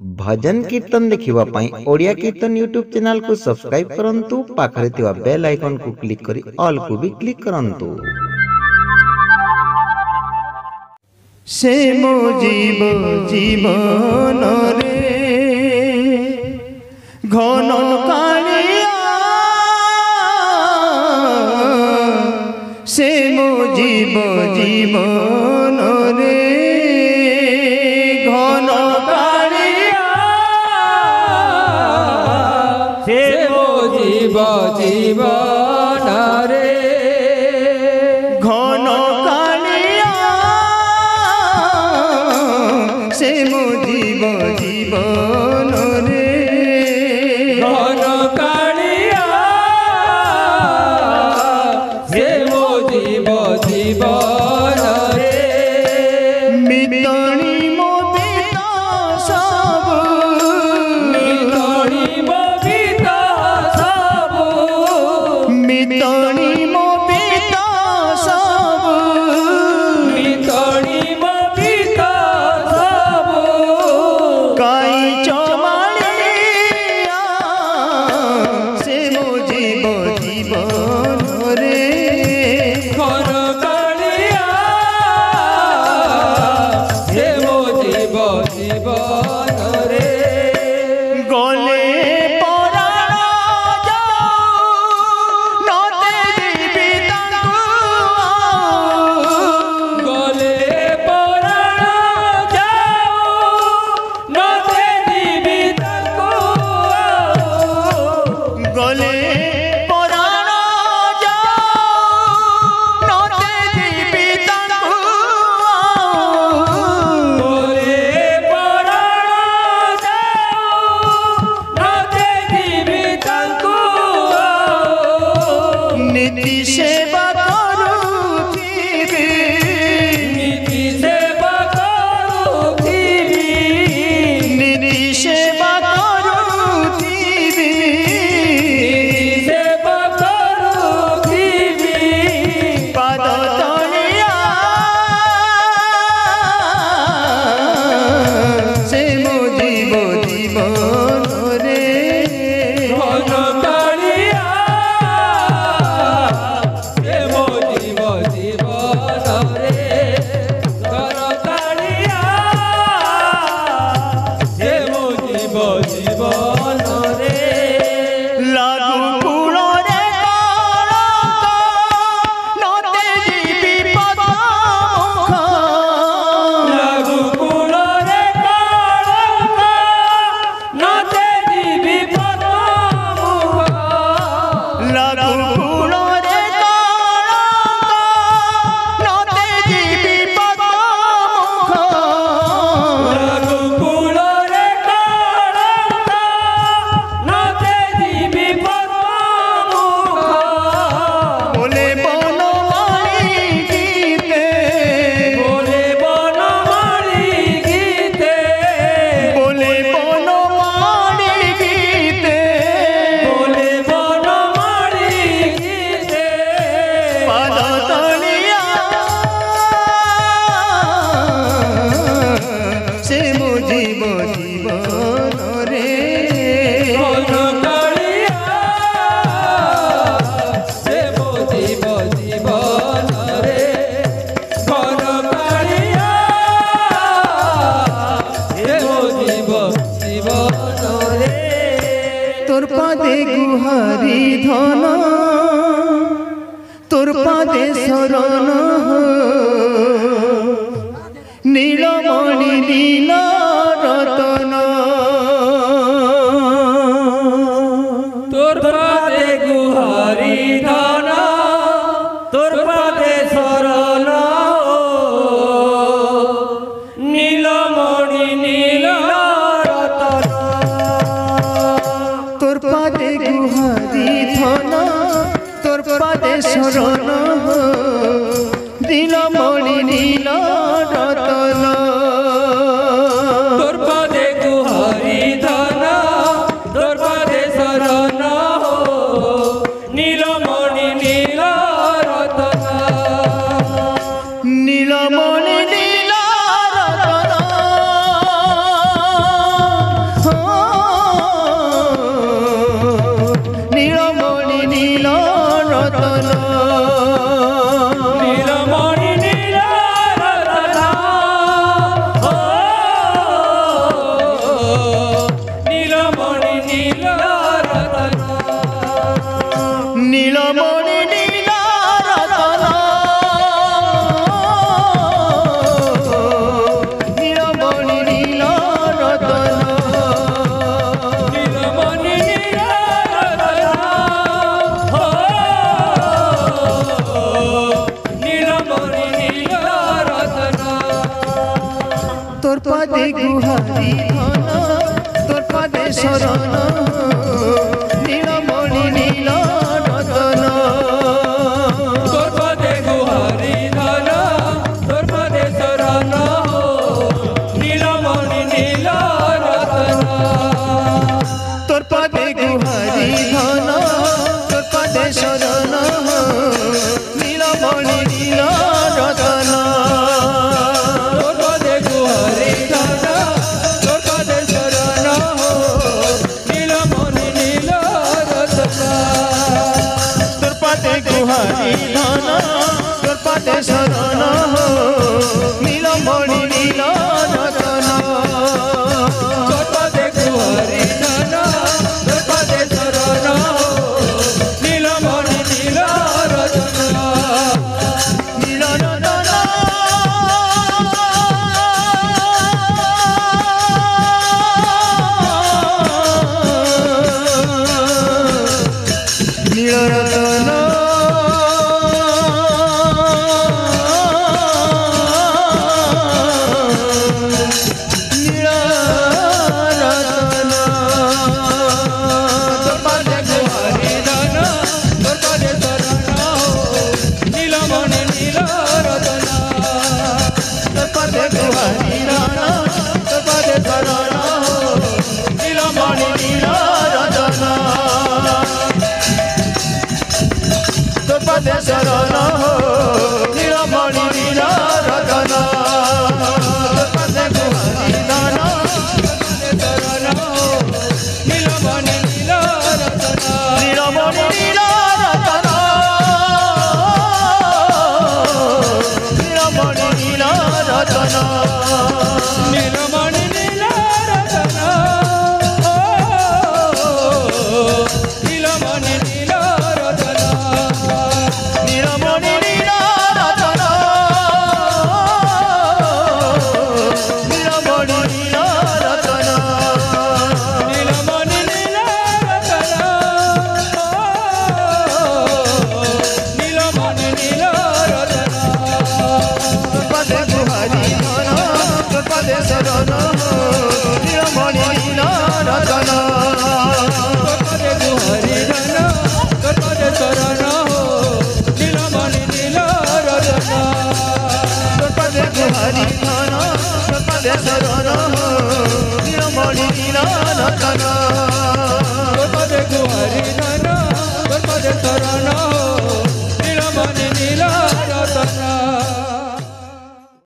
भजन कीर्तन देखिबा पई ओडिया कीर्तन YouTube चैनल को सब्सक्राइब करंतु, पाखरे तिवा बेल आइकन को क्लिक करी ऑल को भी क्लिक करंतु। से मो जीव जीवन रे घन का Shiva, ধন তোর পাদে শরণ। নীল চরণ তোর পদে গুহারি তোর পদে শরণ নীলমণি নীল নতন তোর পদে গুহারি ধন তোর পদে শরণ নীলমণি নীল নতন पदे गुहारी थाना पदे सरोना।